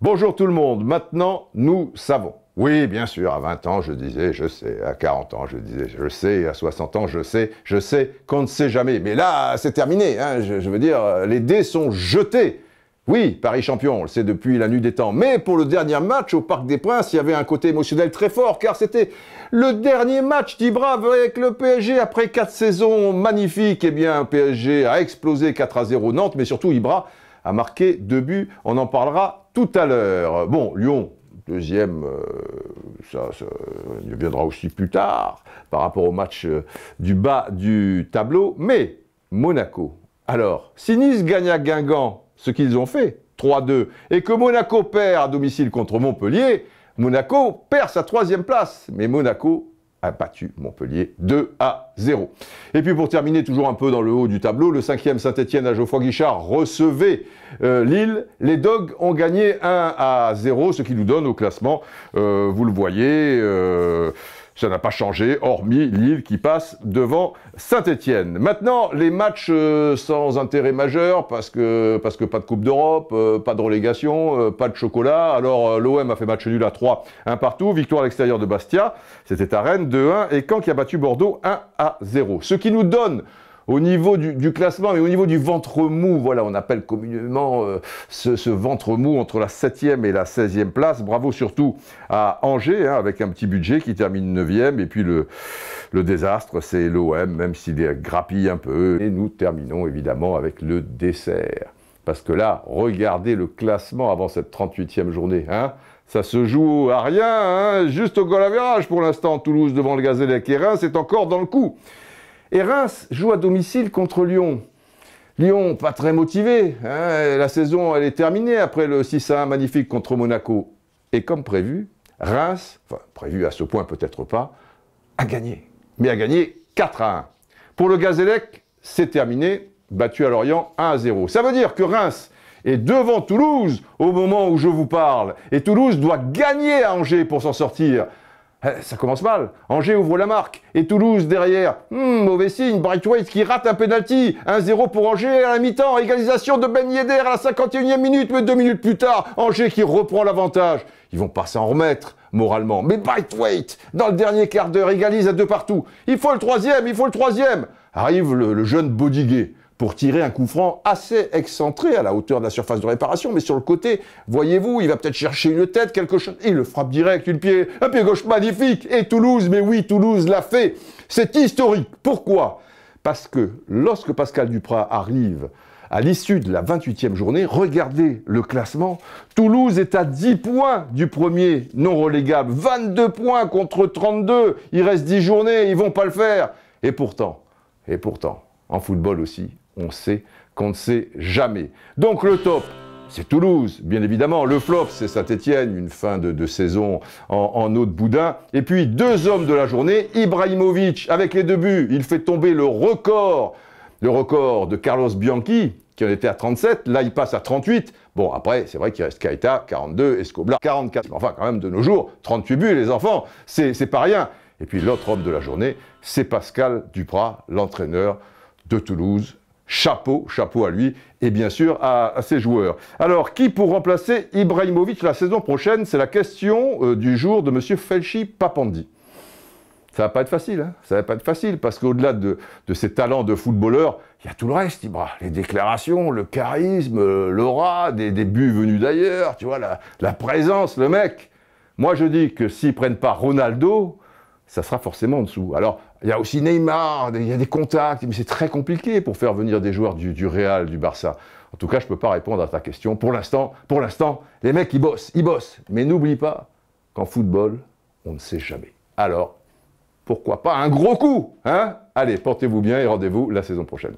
Bonjour tout le monde, maintenant nous savons. Oui, bien sûr, à 20 ans je disais je sais, à 40 ans je disais je sais, à 60 ans je sais, je sais qu'on ne sait jamais. Mais là, c'est terminé, hein, je, veux dire, les dés sont jetés. Oui, Paris champion, on le sait depuis la nuit des temps. Mais pour le dernier match au Parc des Princes, il y avait un côté émotionnel très fort, car c'était le dernier match d'Ibra avec le PSG après quatre saisons magnifiques. Eh bien, PSG a explosé 4 à 0 Nantes, mais surtout Ibra a marqué deux buts. On en parlera tout à l'heure. Bon, Lyon, deuxième, euh, ça, viendra aussi plus tard par rapport au match euh, du bas du tableau. Mais Monaco. Alors, si Nice gagne à Guingamp, ce qu'ils ont fait, 3-2, et que Monaco perd à domicile contre Montpellier, Monaco perd sa troisième place. Mais Monaco a battu Montpellier 2 à 0. Et puis pour terminer toujours un peu dans le haut du tableau, le cinquième Saint-Etienne à Geoffroy Guichard recevait euh, Lille. Les Dogs ont gagné 1 à 0, ce qui nous donne au classement, euh, vous le voyez, euh, ça n'a pas changé, hormis Lille qui passe devant Saint-Etienne. Maintenant, les matchs euh, sans intérêt majeur, parce que, parce que pas de Coupe d'Europe, euh, pas de relégation, euh, pas de chocolat. Alors, l'OM a fait match nul à 3, 1 partout. Victoire à l'extérieur de Bastia, c'était à Rennes, 2-1. Et Caen qui a battu Bordeaux, 1 à 0. Ce qui nous donne au niveau du, classement, mais au niveau du ventre mou, voilà, on appelle communément euh, ce, ventre mou entre la 7e et la 16e place. Bravo surtout à Angers, hein, avec un petit budget qui termine 9e. Et puis le, désastre, c'est l'OM, même s'il grappille un peu. Et nous terminons évidemment avec le dessert. Parce que là, regardez le classement avant cette 38e journée. Hein ça se joue à rien, hein juste au goal pour l'instant. Toulouse devant le Gazélec et c'est encore dans le coup. Et Reims joue à domicile contre Lyon. Lyon, pas très motivé. Hein. la saison, elle est terminée après le 6 1 magnifique contre Monaco. Et comme prévu, Reims, enfin prévu à ce point peut-être pas, a gagné. Mais a gagné 4 à 1. Pour le Gazélec, c'est terminé, battu à Lorient 1 à 0. Ça veut dire que Reims est devant Toulouse au moment où je vous parle. Et Toulouse doit gagner à Angers pour s'en sortir. Eh, ça commence mal. Angers ouvre la marque. Et Toulouse derrière. Hmm, mauvais signe. Brightweight qui rate un penalty. 1-0 pour Angers à la mi-temps. Égalisation de Ben Yedder à la 51e minute. Mais deux minutes plus tard, Angers qui reprend l'avantage. Ils vont pas s'en remettre moralement. Mais Brightweight, dans le dernier quart d'heure, égalise à deux partout. Il faut le troisième, il faut le troisième. Arrive le, le jeune Bodiguet pour tirer un coup franc assez excentré à la hauteur de la surface de réparation, mais sur le côté, voyez-vous, il va peut-être chercher une tête, quelque chose, il le frappe direct, une pied, un pied gauche magnifique, et Toulouse, mais oui, Toulouse l'a fait. C'est historique. Pourquoi? Parce que lorsque Pascal Duprat arrive à l'issue de la 28e journée, regardez le classement. Toulouse est à 10 points du premier non relégable. 22 points contre 32. Il reste 10 journées, ils vont pas le faire. Et pourtant, et pourtant, en football aussi, on sait qu'on ne sait jamais. Donc le top, c'est Toulouse, bien évidemment. Le flop, c'est Saint-Etienne, une fin de, saison en, eau de boudin. Et puis, deux hommes de la journée, Ibrahimovic, avec les deux buts, il fait tomber le record, le record de Carlos Bianchi, qui en était à 37. Là, il passe à 38. Bon, après, c'est vrai qu'il reste Kaita, 42, Escobla, 44. Enfin, quand même, de nos jours, 38 buts, les enfants, c'est pas rien. Et puis, l'autre homme de la journée, c'est Pascal Duprat, l'entraîneur de Toulouse, Chapeau, chapeau à lui, et bien sûr à, ses joueurs. Alors, qui pour remplacer Ibrahimovic la saison prochaine? C'est la question euh, du jour de M. Felchi Papandi. Ça va pas être facile, hein ça va pas être facile, parce qu'au-delà de, ses talents de footballeur, il y a tout le reste, Ibra. Les déclarations, le charisme, euh, l'aura, des, des, buts venus d'ailleurs, tu vois, la, la présence, le mec. Moi, je dis que s'ils prennent pas Ronaldo, ça sera forcément en dessous. Alors, il y a aussi Neymar, il y a des contacts, mais c'est très compliqué pour faire venir des joueurs du, Real, du Barça. En tout cas, je ne peux pas répondre à ta question. Pour l'instant, pour l'instant, les mecs, ils bossent, ils bossent. Mais n'oublie pas qu'en football, on ne sait jamais. Alors, pourquoi pas un gros coup hein? Allez, portez-vous bien et rendez-vous la saison prochaine.